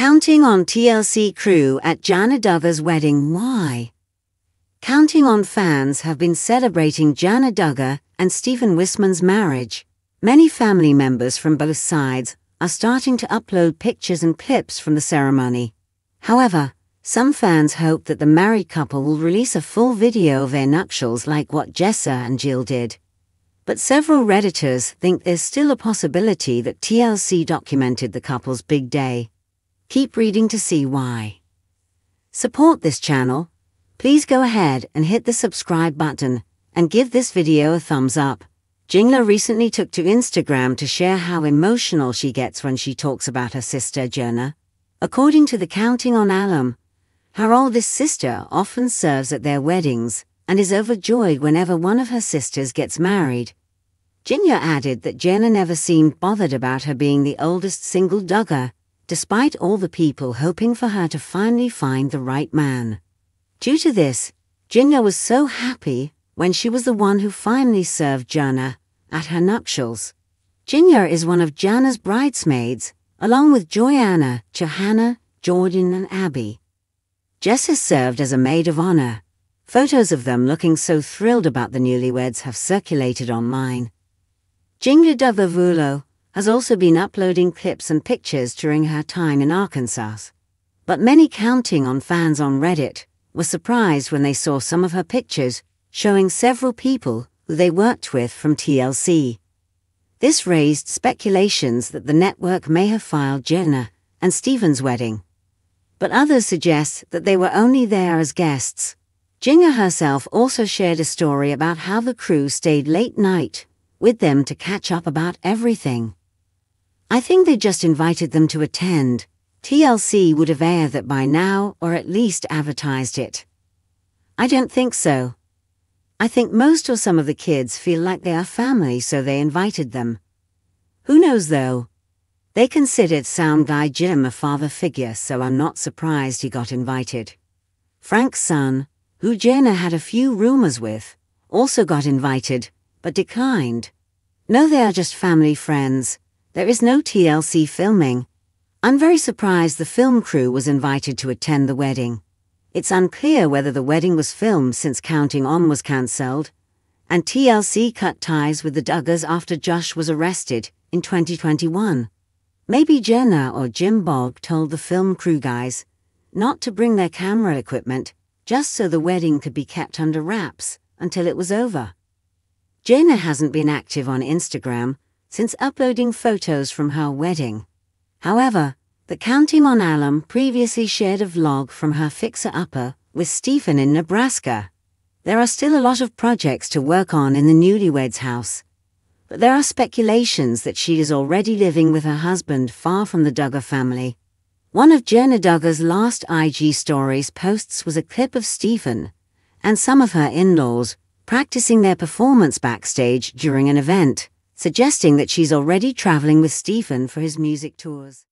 Counting on TLC crew at Jana Duggar's wedding, why? Counting on fans have been celebrating Jana Duggar and Stephen Wissmann's marriage. Many family members from both sides are starting to upload pictures and clips from the ceremony. However, some fans hope that the married couple will release a full video of their nuptials like what Jessa and Jill did. But several Redditors think there's still a possibility that TLC documented the couple's big day. Keep reading to see why. Support this channel. Please go ahead and hit the subscribe button and give this video a thumbs up. Jinger recently took to Instagram to share how emotional she gets when she talks about her sister Jana. According to the Counting on alum, her oldest sister often serves at their weddings and is overjoyed whenever one of her sisters gets married. Jinger added that Jana never seemed bothered about her being the oldest single Duggar, despite all the people hoping for her to finally find the right man. Due to this, Jinger was so happy when she was the one who finally served Jana at her nuptials. Jinger is one of Jana's bridesmaids, along with Joanna, Johannah, Jordyn, and Abby. Jess has served as a maid of honor. Photos of them looking so thrilled about the newlyweds have circulated online. Jinger Davavulo has also been uploading clips and pictures during her time in Arkansas. But many counting on fans on Reddit were surprised when they saw some of her pictures showing several people who they worked with from TLC. This raised speculations that the network may have filed Jana and Stephen's wedding but others suggest that they were only there as guests. Jinger herself also shared a story about how the crew stayed late night with them to catch up about everything. I think they just invited them to attend. TLC would have aired that by now or at least advertised it. I don't think so. I think most or some of the kids feel like they are family so they invited them. Who knows though? They considered sound guy Jim a father figure, so I'm not surprised he got invited. Frank's son, who Jana had a few rumors with, also got invited, but declined. No, they are just family friends. There is no TLC filming. I'm very surprised the film crew was invited to attend the wedding. It's unclear whether the wedding was filmed since Counting On was cancelled, and TLC cut ties with the Duggars after Josh was arrested in 2021. Maybe Jana or Jim Bob told the film crew guys not to bring their camera equipment just so the wedding could be kept under wraps until it was over. Jana hasn't been active on Instagram since uploading photos from her wedding. However, the Counting on Alum previously shared a vlog from her fixer-upper with Stephen in Nebraska. There are still a lot of projects to work on in the newlyweds house, but there are speculations that she is already living with her husband far from the Duggar family. One of Jana Duggar's last IG stories posts was a clip of Stephen and some of her in-laws practicing their performance backstage during an event, suggesting that she's already traveling with Stephen for his music tours.